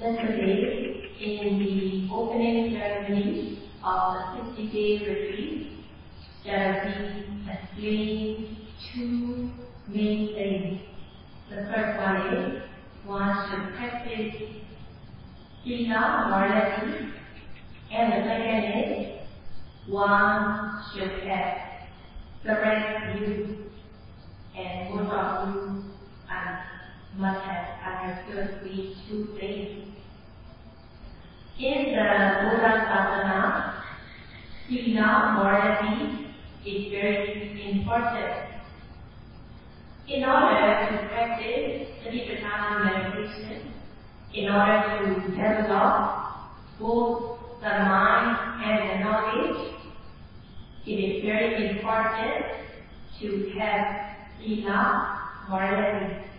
Yesterday, in the opening ceremony of the 60 day retreat, there explained two main things. The first one is one should practice sila morality, and the second is one should have correct view, and you um, must have these two things. In the Buddha Sasana, sila morality is very important. In order to practice Satipatthana meditation, in order to develop both the mind and the knowledge, it is very important to have sila morality.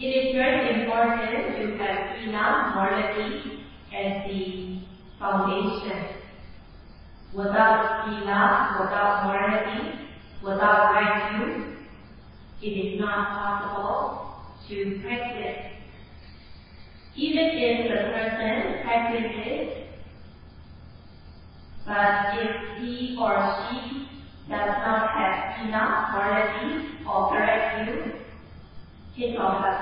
It is very important to have sila morality as the foundation. Without sila, without morality, without view, it is not possible to practice. Even if the person practices, but if he or she does not have enough morality or view, his or her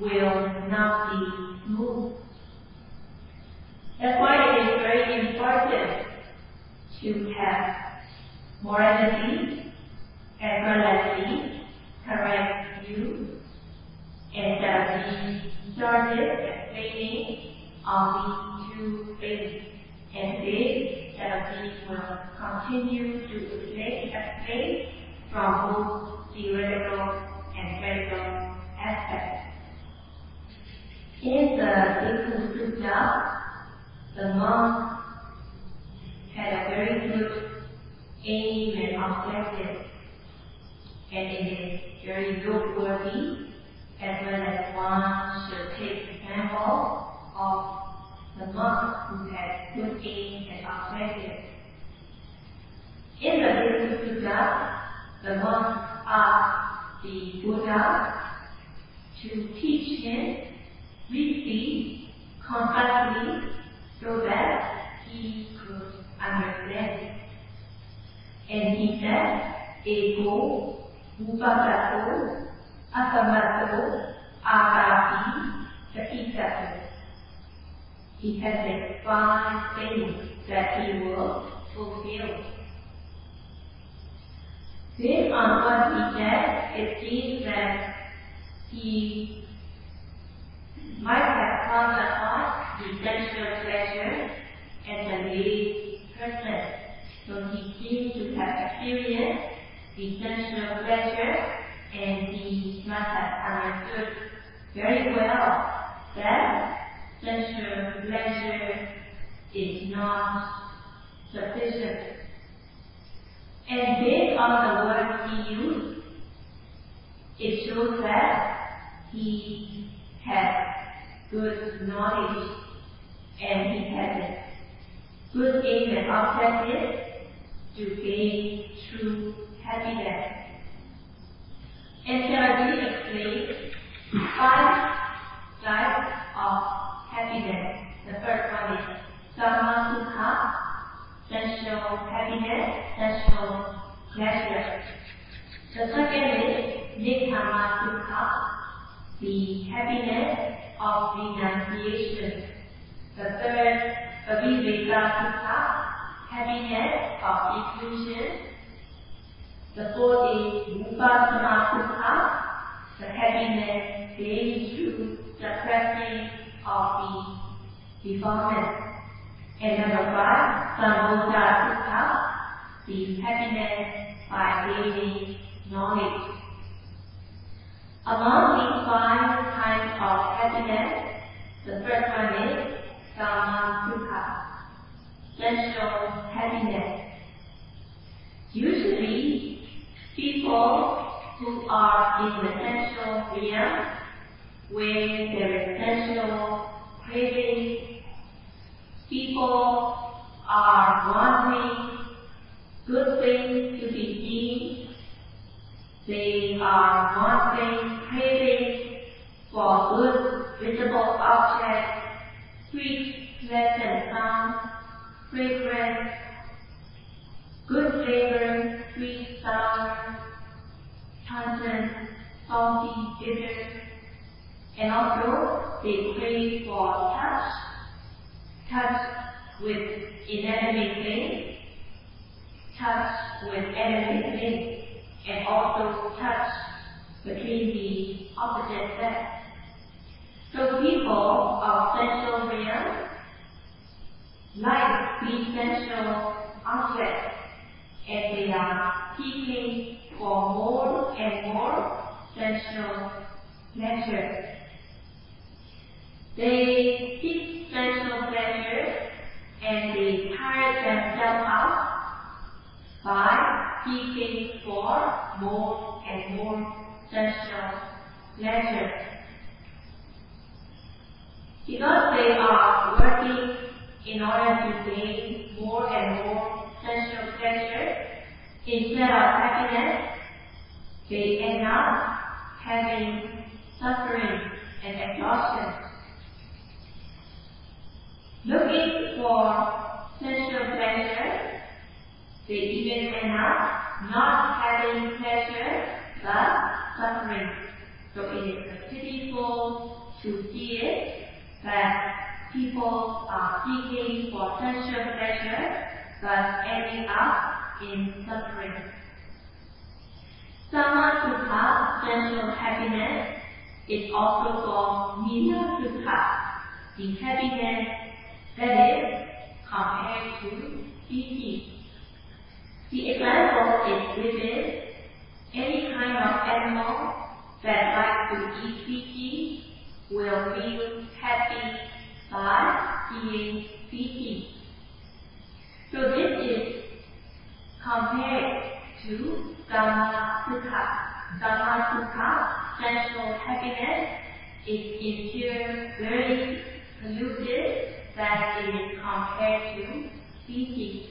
will not be smooth. That's why it is very important to have morality as well the correct view and that we started explaining on these two things. And this we will continue to explain, explain from both theoretical and practical aspects. In the Sutta, the monk had a very good aim and objective, and it is very noteworthy as well as one should take example of the monk who had good aim and objective. In the Bhikkhu Sutta, the monk asked the Buddha to teach him briefly, concisely, so that he could understand. And he said, Eko, Upagato, Akamato, Akati, Satikato. He has said five things that he will fulfill. On what he said, it seems that he might have come upon the sensual pleasure as a lay person. So he seems to have experienced the sensual pleasure and he must have understood very well that sensual pleasure is not sufficient. And based on the words he used, it shows that he has good knowledge and he has a good aim and objective to gain true happiness. And we explain five types of happiness? The first one is Sukha, sensual happiness, sensual pleasure. The second is Nekkhamma Sukha, the happiness of renunciation. The third, Aviveka Sukha, happiness of inclusion. The fourth is Vipassana Sukha, the happiness gained through suppressing of the defilement. And number five, Sambodha Sukha, the happiness by gaining knowledge. Among these five kinds of happiness, the first one is Kama Sukha, sensual happiness. Usually, people who are in the sensual realm, where there is sensual craving, people are wanting good things to be seen. They are wanting, craving for good visible objects, sweet, pleasant sound, fragrance, good flavor, sweet, sour, pungent, salty, bitter, and also they crave for touch, touch with inanimate things, touch with animate things, and also touch between the opposite sex. So people of sensual realm like these sensual objects and they are seeking for more and more sensual pleasure. They seek sensual pleasure and they tire themselves out by seeking for more and more sensual pleasure. Because they are working in order to gain more and more sensual pleasure, instead of happiness, they end up having suffering and exhaustion. Looking for sensual pleasure, they even end up not having pleasure but suffering. So it is pitiful to see it that people are seeking for sensual pleasure but ending up in suffering. Sama sensual happiness, is also called Mila Sukha, the happiness that is compared to species. The example is given any kind of animal that likes to eat feces will feel happy by seeing feces. So this is compared to Kama Sukha. Kama Sukha, sensual happiness, is impure, very polluted that it is compared to species.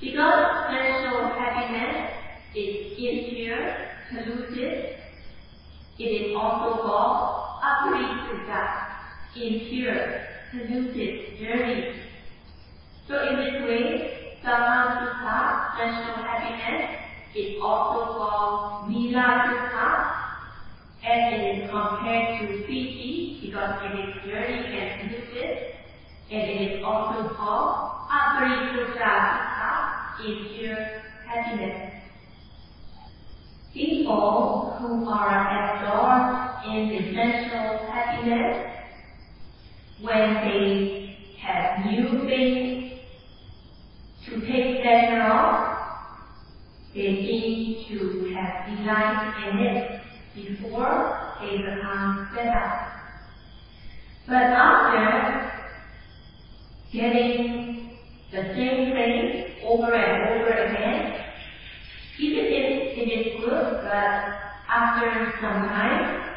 Because sensual happiness is impure, polluted, it is also called aprituta, impure, polluted, dirty. So in this way, Sama sensual happiness, is also called Sukha, as it is compared to species because it is dirty and polluted, and it is also called Sukha, impure happiness. People who are absorbed in essential happiness, when they have new things to take pleasure of, they seem to have delight in it before they become up. But after getting the same thing over and over again, even if it is good, but after some time,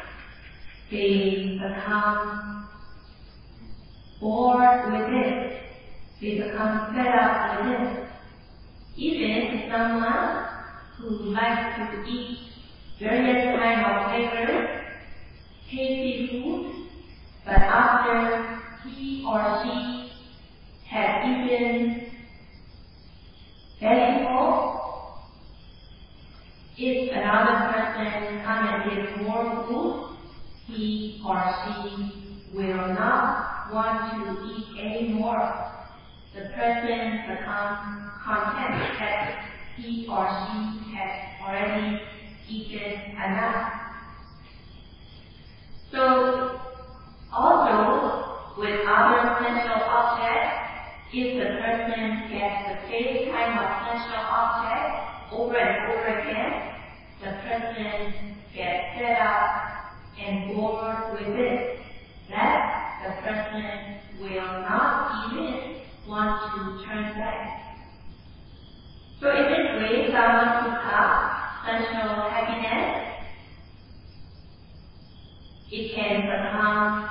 they become bored with it. They become fed up with it. Even someone who likes to eat various kind of flavors, tasty food, but after he or she has eaten vegetables, if another person comes and more food, he or she will not want to eat any more. The person becomes content that he or she has already eaten enough. So, also with other sensual objects, if the person gets the same kind of sensual object over and over again, the person gets fed up and bored with it, that the person will not even want to turn back. So in this way, Kama Sukha, sensual happiness, it can become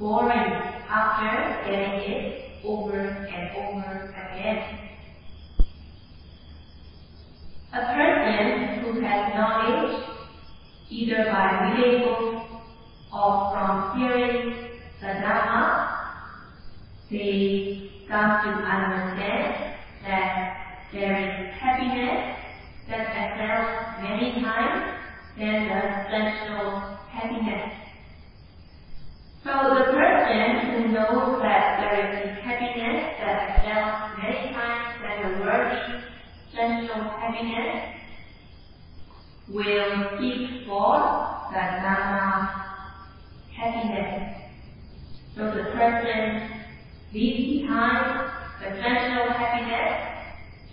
boring after getting it over and over again. A person who has knowledge, either by reading books or from hearing the Dhamma, they come to understand that there is happiness that excels many times than the sensual happiness. So the person who knows that there is happiness that excels many times than the worldly sensual happiness will seek for the Dhamma happiness. So the person leaves behind the sensual happiness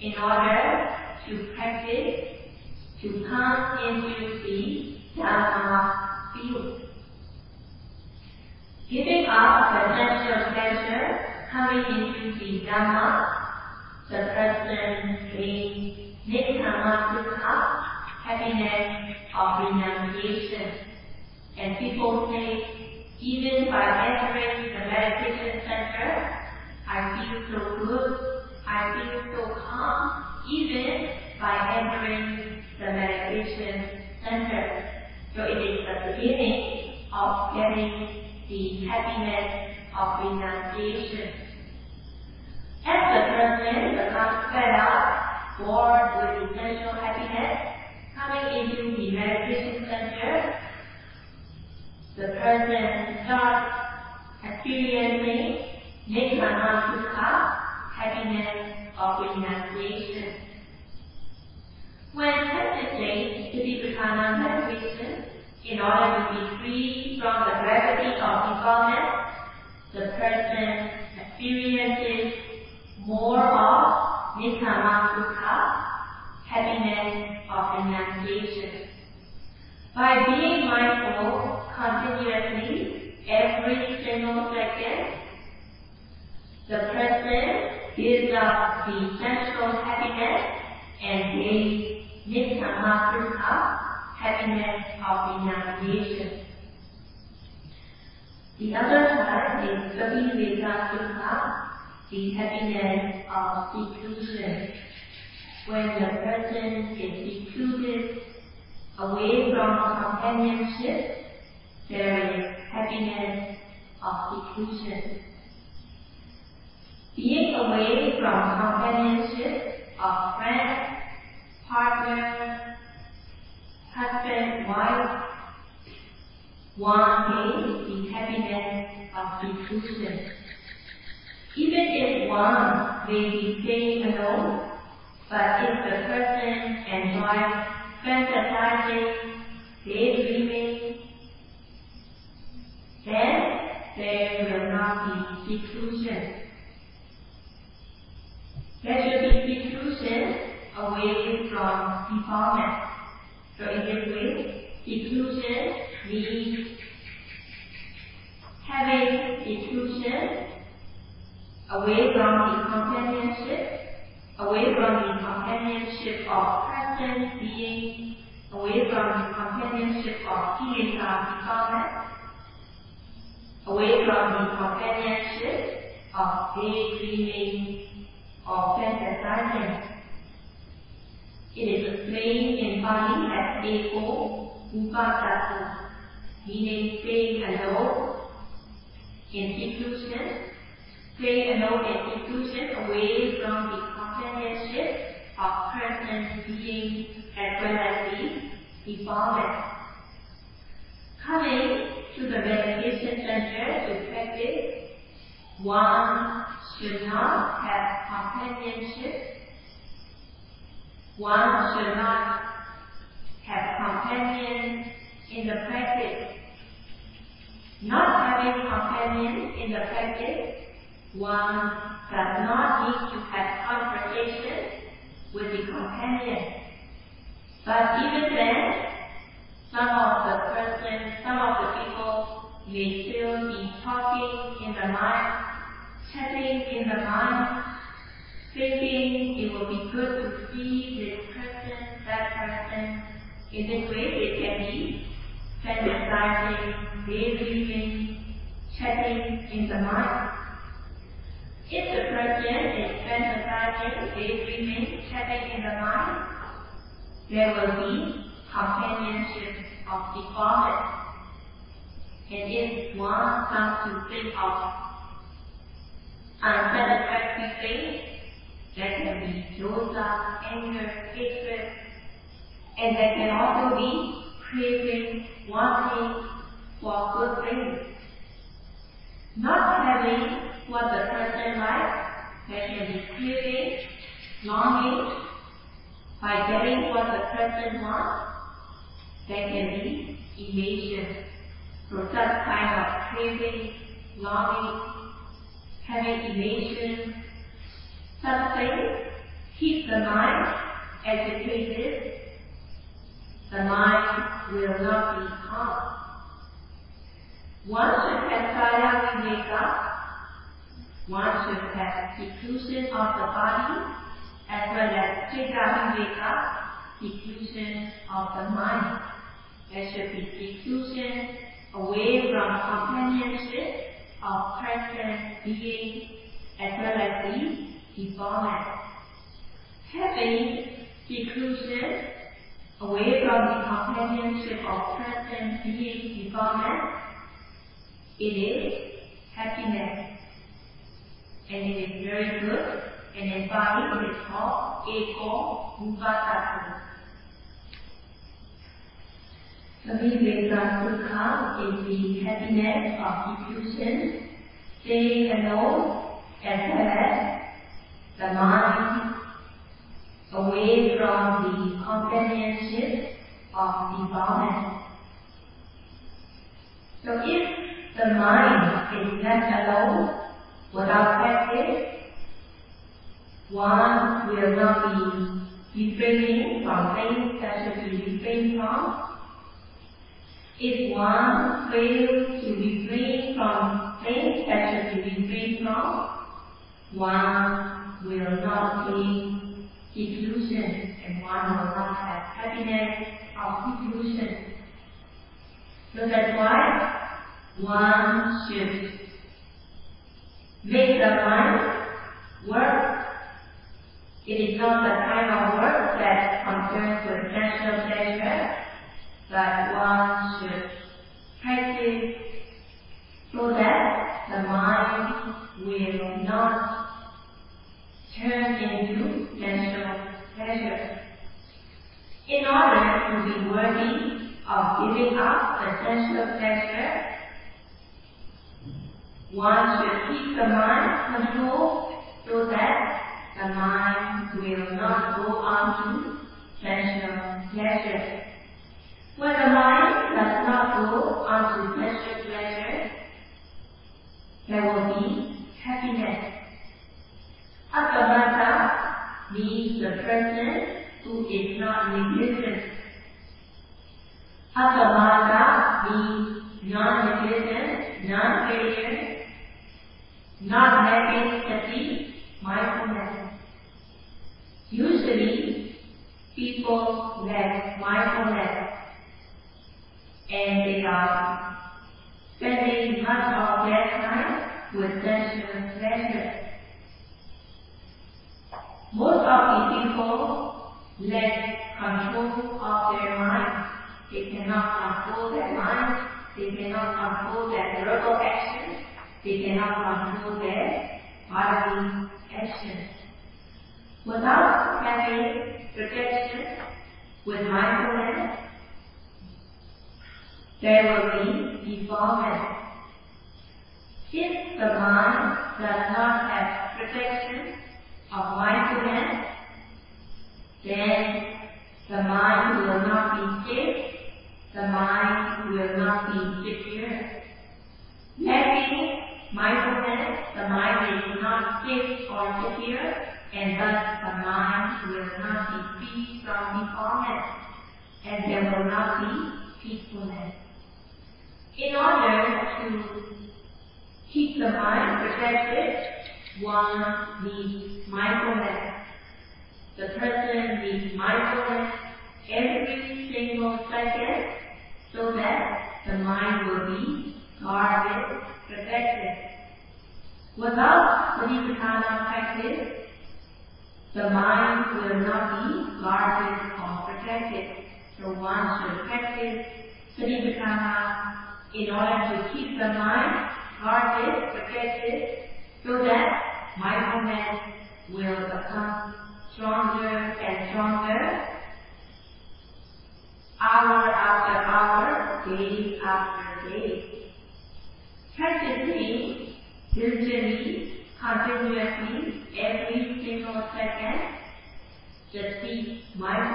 in order to practice to come into the Dhamma field. Giving up the sensual pleasure, coming into the Dhamma, the person gains Nekkhamma Sukha, happiness of renunciation. And people say, even by entering the meditation center, I feel so good, I feel so calm, even by entering the meditation center. So it is the beginning of getting the happiness of renunciation. As the person becomes fed up, bored with essential happiness, coming into the meditation center, the person starts experiencing Nibbana happiness of renunciation. When practicing Satipatthana meditation, in order to be free from the gravity of defilement, the person experiences more of Nekkhamma Sukha, happiness of renunciation. By being mindful continuously every single second, the person gives up the sensual happiness and gains Nekkhamma happiness of renunciation. The other side is Saviveka Sukha, the happiness of seclusion. When the person is secluded away from companionship, there is happiness of seclusion. Being away from companionship of friends partner, husband, wife, one gains the happiness of inclusion. Even if one may be staying alone, but if the person enjoys fantasizing, daydreaming, then there will not be seclusion. There should be seclusion away from defilement. So in this way, inclusion means having inclusion away from the companionship, away from the companionship of present being, away from the companionship of kilesa defilement, away from the companionship of daydreaming or fantasizing. It is explained in Pali as Eko Upasasa, meaning staying alone in seclusion, staying alone in seclusion away from the companionship of present being as well as the defilement. Coming to the meditation center to practice, one should not have companionship one should not have companions in the practice. Not having companions in the practice, one does not need to have conversation with the companion. But even then, some of the persons, some of the people may still be talking in the mind, chatting in the mind, thinking it would be good to see this person, that person. In this way, it can be fantasizing, daydreaming, chatting in the mind. If the person is fantasizing, daydreaming, chatting in the mind, there will be companionship of default. And if one comes to think of unsatisfactory things, that can be dosa, anger, hatred, and that can also be craving, wanting for good things. Not having what the person likes, that can be craving, longing, by getting what the person wants, that can be evasion. So such kind of craving, longing, having evasion, such things keep the mind agitated. The mind will not be calm. Once One should have kaya viveka. One should have seclusion of the body as well as chitta viveka, seclusion of the mind. There should be seclusion away from companionship of present being as well as the defilement. Having seclusion away from the companionship of present being defilement, it is happiness. And it is very good, and Pali it is called Eko Upatatu. Viveka Sukha is the happiness of diffusion, staying alone as well as the mind away from the companionship of defilement. So if the mind is left alone without practice, one will not be refraining from things that should be refrained from, if one fails to refrain from things that should be refrained from, one will not gain seclusion and one will not have happiness of seclusion. So that's why one should make the mind work. It is not the kind of work that concerns with sensual pleasure, but one should practice so that the mind will not turn into sensual pleasure. In order to be worthy of giving up the sensual pleasure, one should keep the mind controlled so that the mind will not go on to sensual pleasure. When the mind does not go on to sensual pleasure, there will be happiness. Appamata means the person who is not negligent. Appamata means non-negligent, not having sati, mindfulness. Usually, people lack mindfulness and they are spending much of their time with sensual pleasure. Most of the people lack control of their mind. They cannot control their mind. They cannot control their verbal actions. They cannot control their bodily actions. Without having protection with mindfulness, there will be defilement. If the mind does not have protection of mindfulness, then the mind will not be safe, the mind will not be secure. Lacking mindfulness, the mind is not safe or secure, and thus the mind will not be free from the defilement, and there will not be peacefulness. In order to keep the mind protected, one needs mindfulness. The person needs mindfulness every single second so that the mind will be guarded, protected. Without Satipatthana practice, the mind will not be guarded or protected. So one should practice Satipatthana in order to keep the mind guarded, protected, so that mindfulness will become stronger and stronger, hour after hour, day after day. Practicing diligently, continuously, every single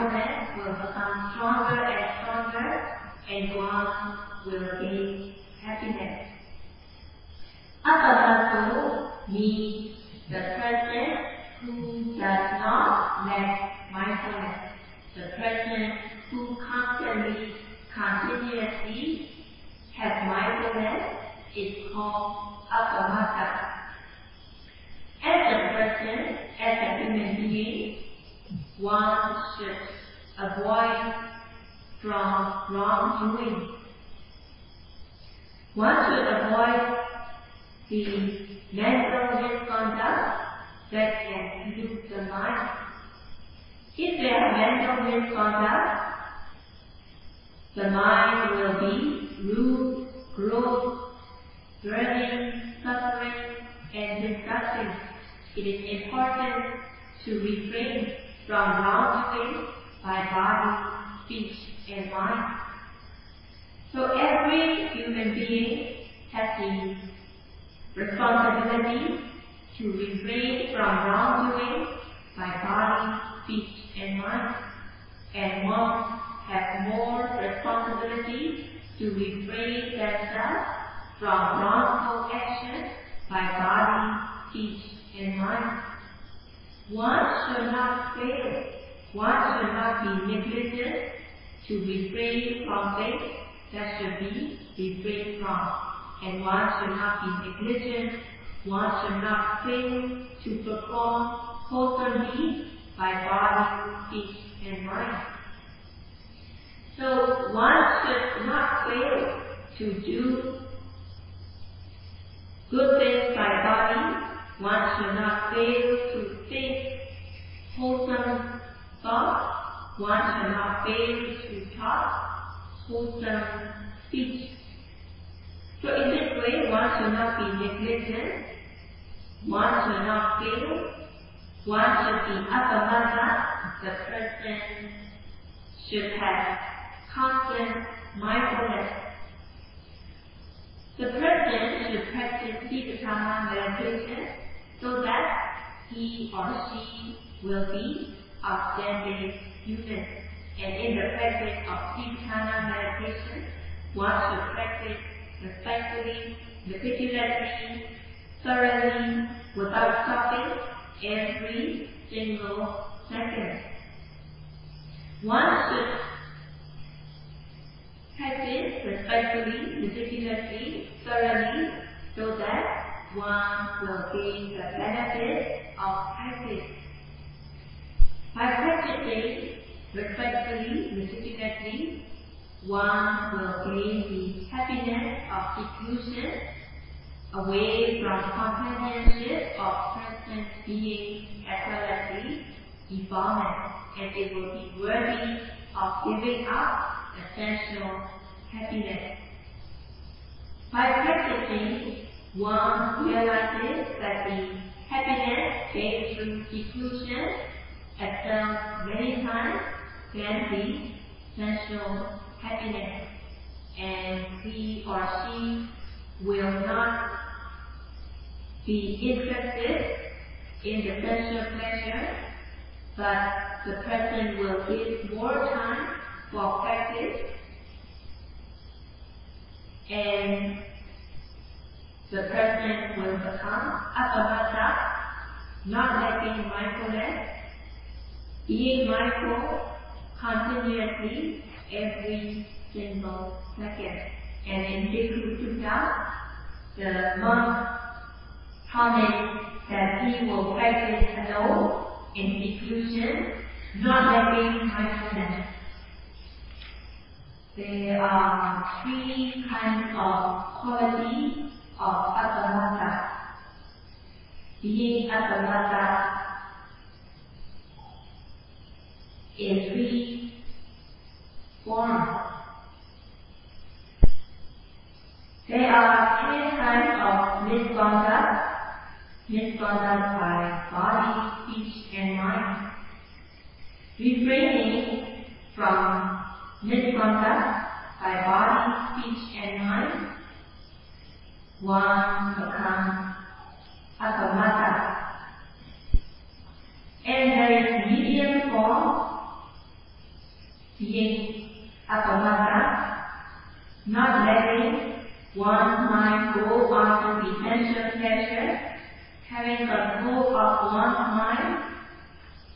the will become stronger and stronger, and one will gain happiness. The who does not lack the who constantly, continuously has mindfulness is called appamata. As a person, as a human being, one should avoid from wrongdoing. One should avoid the mental misconduct that can pollute the mind. If there are mental misconduct, the mind will be rude, gross, burning, suffering, and disgusting. It is important to refrain from wrongdoing by body, speech, and mind. So every human being has the responsibility to refrain from wrongdoing by body, speech, and mind. And one have more responsibility to refrain themselves from wrongful action by body, speech, and mind. One should not fail. One should not be negligent to refrain from things that should be refrained from. And one should not be negligent. One should not fail to perform wholesome deeds by body, speech, and mind. So one should not fail to do good things by body. One should not fail to think wholesome thoughts. One should not fail to talk wholesome speech. So in this way, one should not be negligent. One should not fail. One should be appamata. The person should have constant mindfulness. The person should practice Vipassana meditation so that he or she will be outstanding human. And in the practice of Vipassana meditation, one should practice respectfully, meticulously, thoroughly, without stopping, every single second. One should practice respectfully, meticulously, thoroughly, so that one will gain the benefit of practice. By practicing respectfully, meticulously, one will gain the happiness of seclusion away from companionship of present beings as well as the defilement, and it will be worthy of giving up essential happiness. By practicing, one realizes that the happiness gained through seclusion itself many times can be sensual happiness, and he or she will not be interested in the sensual pleasure, but the person will give more time for practice and the person will become appamata, not lacking mindfulness, being mindful continuously every single second. And in Bhikkhu Sutta, the monk promised that he will practice alone in seclusion, not lacking mindfulness. There are three kinds of qualities of appamata. Being appamata in three forms. There are ten kinds of misconduct, misconduct by body, speech, and mind. Refraining from misconduct by body, speech, and mind, one becomes appamada. And there is medium form, being appamada, not letting one mind go on to sensual pleasure, having control of one mind,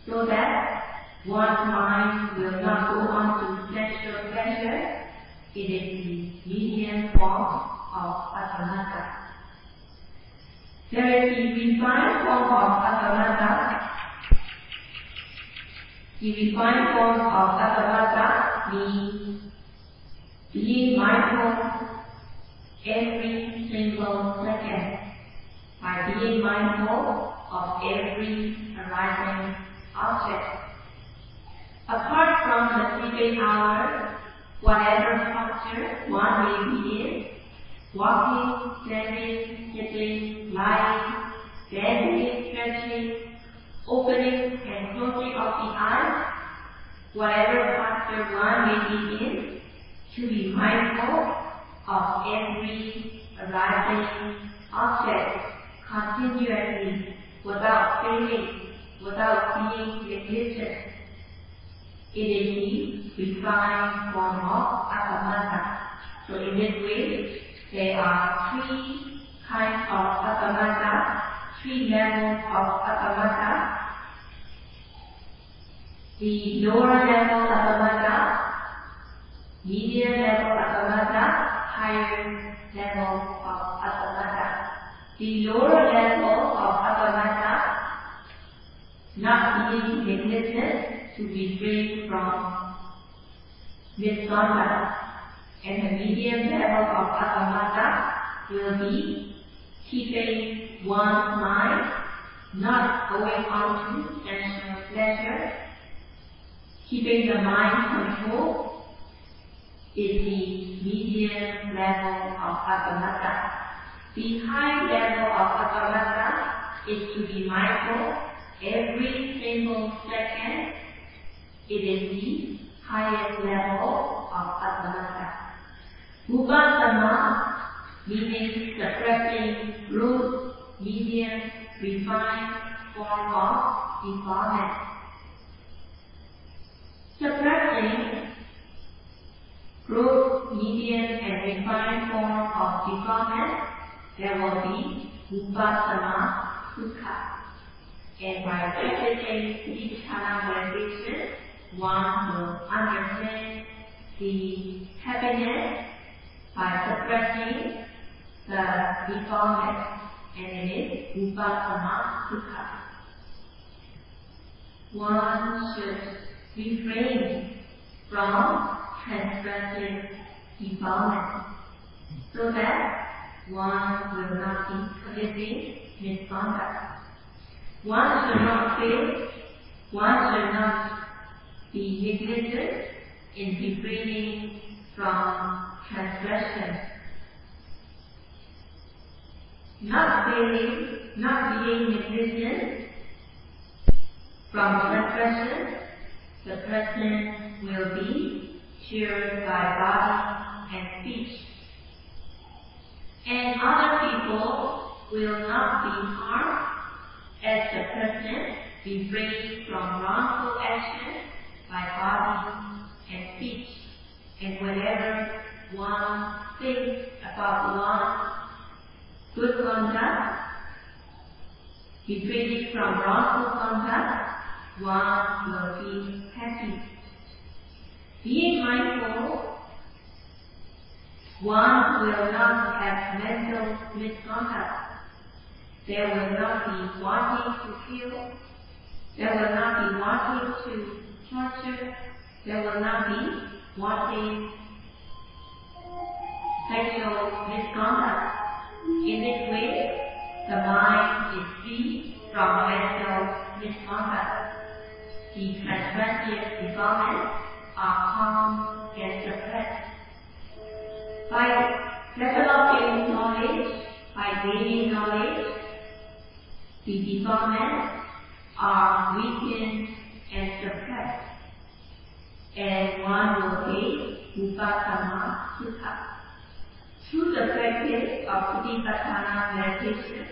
so that one mind will not go on to sensual pleasure. It is the medium form of appamada. There is the refined form of appamada. The refined form of appamada means being mindful every single second by being mindful of every arising object. Apart from the sleeping hours, whatever posture one may be in, walking, standing, sitting, lying, bending, stretching, opening and closing of the eyes, whatever posture one may be in, to be mindful of every arising object continuously without failing, without being negligent. It is the refined form of appamada. So in this way, there are three kinds of appamada, three levels of appamada. The lower level appamada, medium level appamada, higher level of appamada. The lower level of appamada, not being negligent to refrain from misconduct, and the medium level of appamada will be keeping one mind not going on to sensual pleasure, keeping the mind controlled is the medium level of appamada. The high level of appamada is to be mindful every single second. It is the highest level of appamada. Upasama meaning suppressing root, medium, refined form of defilement. Suppressing root, medium, and refined form of defilement, there will be upasama sukha. And by practicing Vipassana meditation, one will understand the happiness by suppressing the defilement, and it is upasama sukha. One should refrain from transgressing defilement, so that one will not be committing misconduct. One should not fail, one should not be negligent in refraining from transgression. Not failing, not being negligent from transgression, the person will be cheered by body and speech. And other people will not be harmed as the person be refrains from wrongful action by body and speech. And whenever one thinks about one good conduct, refraining from wrongful conduct, one will be happy. Being mindful, one will not have mental misconduct. There will not be wanting to kill. There will not be wanting to torture. There will not be wanting sexual misconduct. In this way, the mind is free from mental misconduct. The transgressive defilements are calm and suppressed. By developing knowledge, by gaining knowledge, the defilements are weakened and suppressed, and one will gain Vipassana Sukha. Through the practice of Vipassana meditation,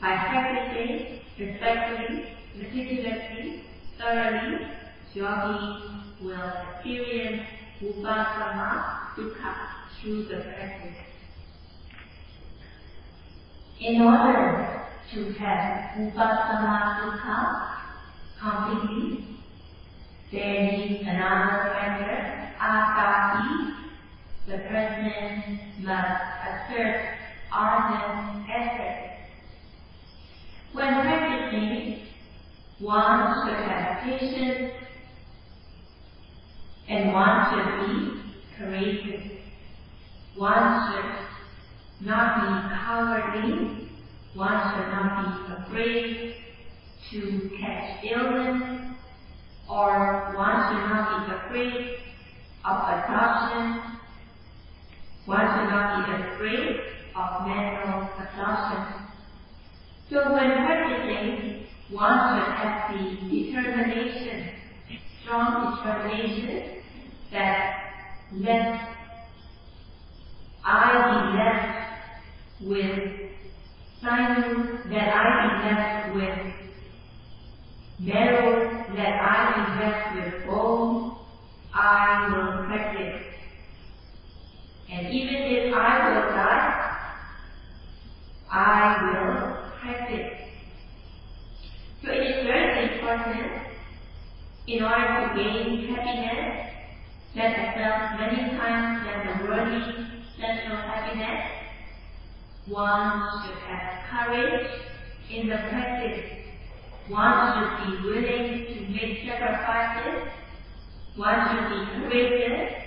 by practicing respectfully, meticulously, thoroughly, yogi will experience Vipassana Sukha through the practice. In order to have Vipassana Sukha completely, there needs another factor, Atapi. The president must assert ardent effort. When practicing, one should have patience and one should be courageous. One should not be cowardly. One should not be afraid to catch illness or one should not be afraid of adoption. One should not be afraid of mental exhaustion. So when practicing, one should have the determination, strong determination that let I be left with silence, that I be left with marrow, that I be left with bone, I will practice. And even if I will die, I will practice. So it is very important in order to gain happiness that ourselves many times than the worldly sensual happiness. One should have courage in the practice. One should be willing to make sacrifices. One should be courageous.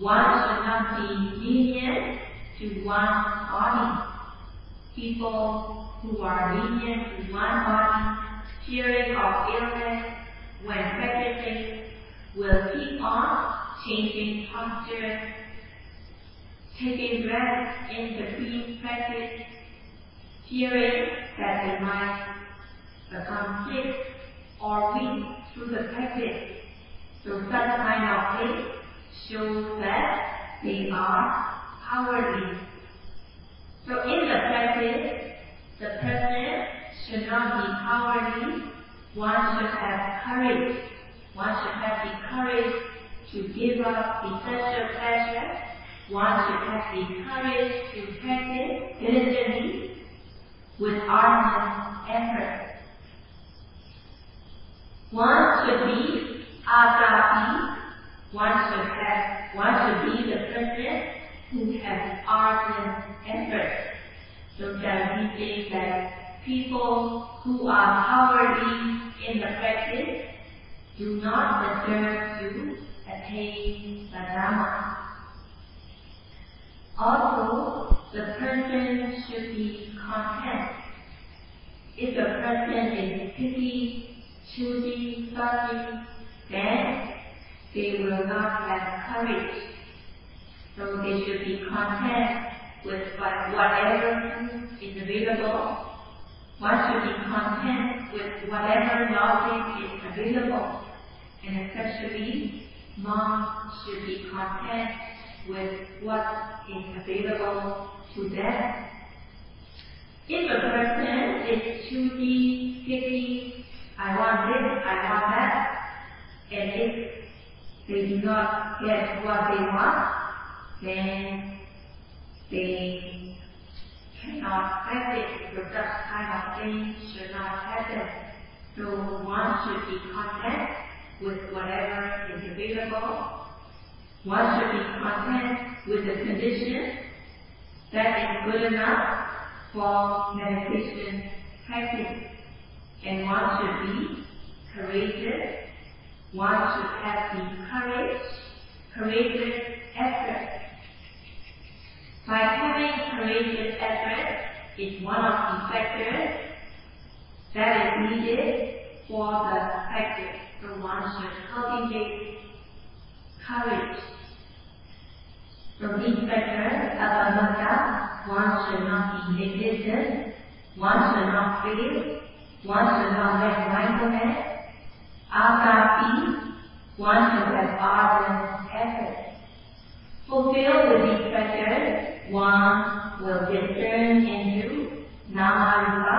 One should not be lenient to one's body. People who are lenient to one body, fearing of illness when practicing, will keep on changing posture, taking breath in between practice, fearing that they might become sick or weak through the practice. So such kind of thing shows that they are cowardly. So in the practice, the person should not be cowardly. One should have courage. One should have the courage to give up the sensual pleasure. One should have the courage to practice diligently with ardent effort. One should be atapi. One should have, one should be the person who has ardent effort. So that we say that people who are cowardly in the practice do not deserve to attain the Dhamma. Also, the person should be content. If the person is picky, choosing, suffering, then they will not have courage. So they should be content with whatever is available. One should be content with whatever knowledge is available. And especially, monks should be content with what is available to them. If a person is choosy, picky, I want this, I want that, and if they do not get what they want, then they cannot practice, so such kind of things should not happen. So one should be content with whatever is available. One should be content with the condition that is good enough for meditation practice. And one should be courageous. One should have the courage, courageous effort. By having courageous effort is one of the factors that is needed for the practice. So one should cultivate courage. So these factors are one should not be negligent, one should not fail, one should not lack mindfulness. Atapi, one should have ardent effort. Fulfilled with these pleasures, one will discern into Namarupa.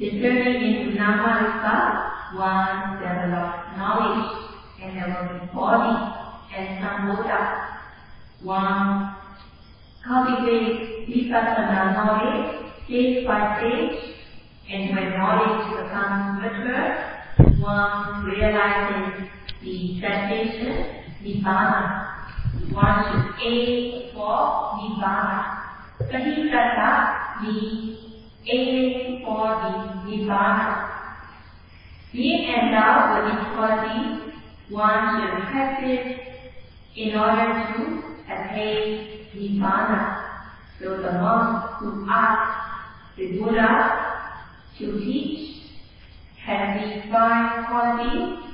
Discerning into Namarupa, one develops knowledge and there will be body and sambuddha. One cultivates vipassana knowledge stage by stage, and when knowledge becomes mature, one realizes the cessation, nibbana. One should aim for nibbana. Pahitata means aim for the nibbana. Being endowed with these qualities, one should practice in order to attain Nibbana. So the monks who ask the Buddha to teach have these five qualities.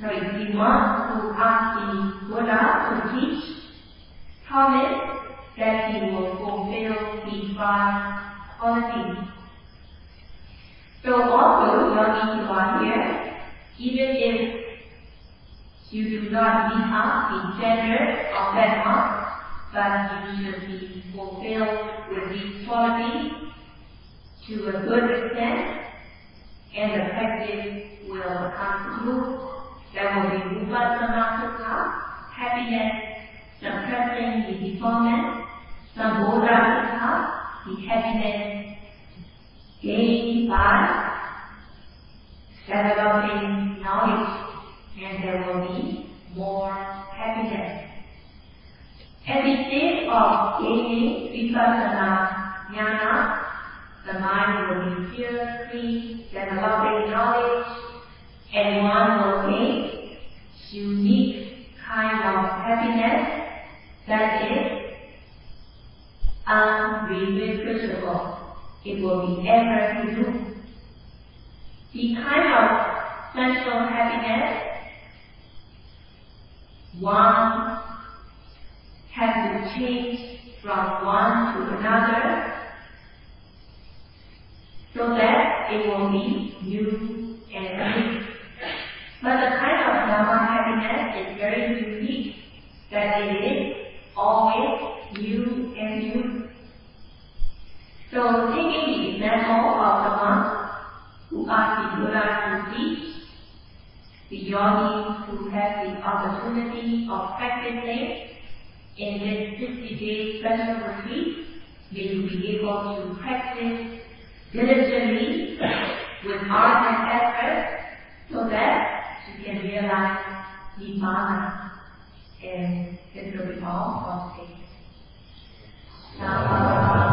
Sorry, the monks who ask the Buddha to teach promise that he will fulfill these five qualities. So also, people are here, even if you do not meet up the standard of that monk, but you should be fulfilled with these qualities to a good extent, and the practice will come smooth. There will be vipassana happiness, suppressing the deformment, sambodha the happiness gained by developing knowledge and there will be more happiness. At the stage of gaining vipassana jnana, the mind will be free, developing knowledge, and one will gain unique kind of happiness that is um, unreversible. It will be ever new. The kind of sensual happiness one has to change from one to another so that it will be new and unique. But the kind of Dhamma happiness is very unique that it is always new and new. So taking the example of the monk the to teach the yogis who have the opportunity of practicing in this 60 day special retreat, may you be able to practice diligently with art and effort so that you can realize the Nibbana. And this will be all for.